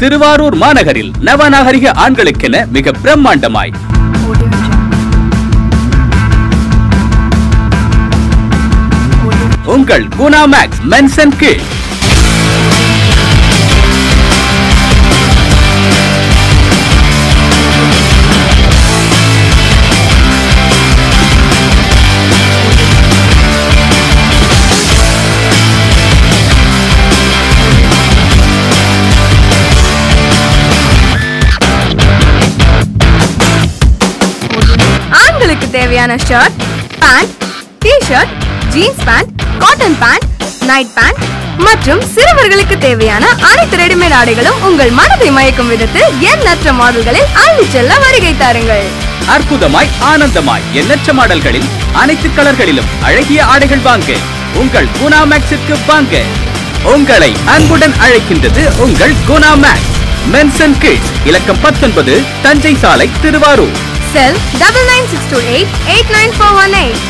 திருவாரூர் மாநகரில் நவநாகரிக ஆண்களுக்கென மிக பிரம்மாண்டமாய். உங்கள் குணா மேக்ஸ் மென்ஸ் அண்ட் தேவையான shirt pant T shirt jeans pant cotton pant night pant மற்றும் சிறுவர்களுக்கு தேவையான அனைத்து ரெடிமேட் ஆடைகளும் உங்கள் மனதை மயக்கும் விதத்தில் எண்ணற்ற மாடல்களில் அள்ளிச் செல்ல வருகை தாருங்கள். அற்புதமாய் ஆனந்தமாய் எண்ணற்ற மாடல்களில் அனைத்து கலர்களிலும் அழகிய ஆடைகள் வாங்க. உங்கள் குணா மேக்ஸிற்கு வாங்க. உங்களை அன்புடன் அழைக்கின்றது உங்கள் குணா மேக்ஸ் மென்சன் அண்ட் கிட்ஸ் இலக்கம் பத்தொன்பது தஞ்சை சாலை Thiruvarur. Cell double nine six two eight eight nine four one eight. 89418.